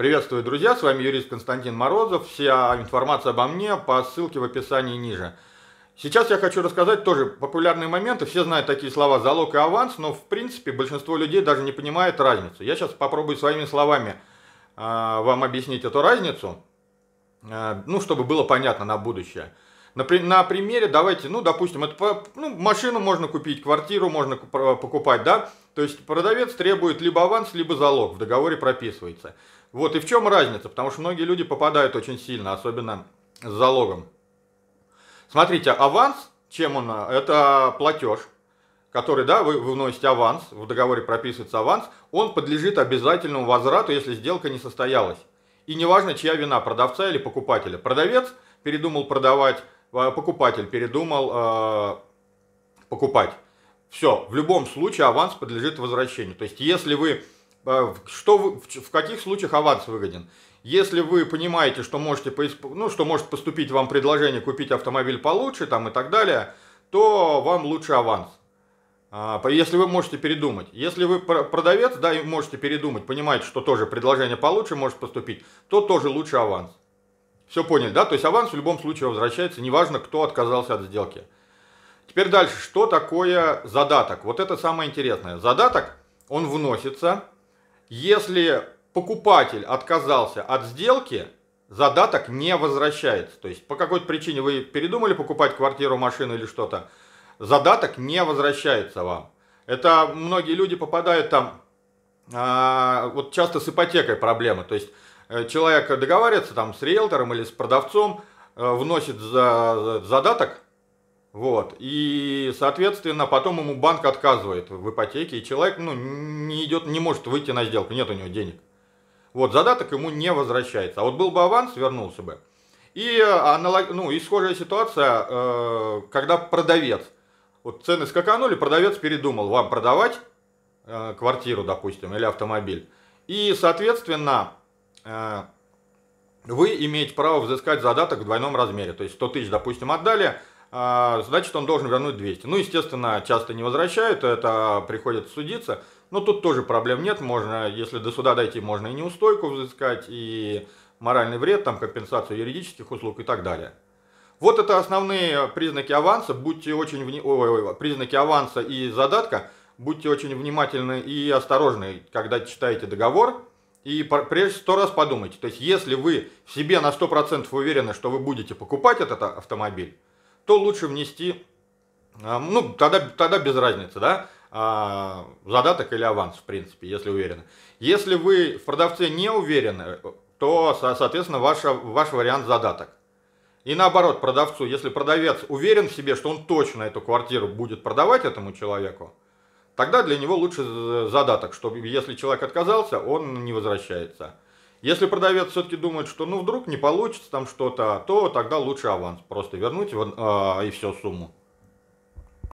Приветствую, друзья, с вами юрист Константин Морозов. Вся информация обо мне по ссылке в описании ниже. Сейчас я хочу рассказать тоже популярные моменты. Все знают такие слова «залог» и «аванс», но в принципе большинство людей даже не понимает разницу. Я сейчас попробую своими словами э, вам объяснить эту разницу, э, ну, чтобы было понятно на будущее. На, на примере, давайте, ну, допустим, это, ну, машину можно купить, квартиру можно покупать, да? То есть продавец требует либо аванс, либо залог, в договоре прописывается. Вот и в чем разница, потому что многие люди попадают очень сильно, особенно с залогом. Смотрите, аванс, чем он? Это платеж, который, да, вы, вы вносите аванс, в договоре прописывается аванс, он подлежит обязательному возврату, если сделка не состоялась. И неважно, чья вина, продавца или покупателя. Продавец передумал продавать, э, покупатель передумал э, покупать. Все, в любом случае аванс подлежит возвращению. То есть, если вы а, что вы, в каких случаях аванс выгоден? Если вы понимаете, что можете, ну, что может поступить вам предложение купить автомобиль получше там, и так далее, то вам лучше аванс. А, если вы можете передумать. Если вы продавец, да, и можете передумать, понимаете, что тоже предложение получше может поступить, то тоже лучше аванс. Все поняли, да? То есть аванс в любом случае возвращается, неважно, кто отказался от сделки. Теперь дальше, что такое задаток? Вот это самое интересное. Задаток, он вносится если покупатель отказался от сделки, задаток не возвращается. То есть по какой-то причине вы передумали покупать квартиру, машину или что-то, задаток не возвращается вам. Это многие люди попадают там, а, вот часто с ипотекой проблемы. То есть человек договаривается там с риэлтором или с продавцом, э, вносит за, задаток, вот. И, соответственно, потом ему банк отказывает в ипотеке, и человек ну, не, идет, не может выйти на сделку, нет у него денег. Вот, задаток ему не возвращается. А вот был бы аванс, вернулся бы. И, аналог, ну, и схожая ситуация, э, когда продавец, вот цены скаканули, продавец передумал вам продавать э, квартиру, допустим, или автомобиль. И, соответственно, э, вы имеете право взыскать задаток в двойном размере. То есть 100 тысяч, допустим, отдали, а, значит он должен вернуть 200. Ну, естественно, часто не возвращают, это приходится судиться. Но тут тоже проблем нет, можно, если до суда дойти, можно и неустойку взыскать, и моральный вред, там, компенсацию юридических услуг и так далее. Вот это основные признаки аванса, будьте очень вни... ой, ой, признаки аванса и задатка, будьте очень внимательны и осторожны, когда читаете договор, и прежде сто раз подумайте, то есть если вы в себе на 100% уверены, что вы будете покупать этот автомобиль, то лучше внести, а, ну, тогда, тогда без разницы, да, а, задаток или аванс, в принципе, если уверены. Если вы в продавце не уверены, то, соответственно, ваш, ваш вариант задаток. И наоборот, продавцу, если продавец уверен в себе, что он точно эту квартиру будет продавать этому человеку, тогда для него лучше задаток, чтобы если человек отказался, он не возвращается. Если продавец все-таки думает, что ну вдруг не получится там что-то, то тогда лучше аванс просто вернуть э, и все сумму.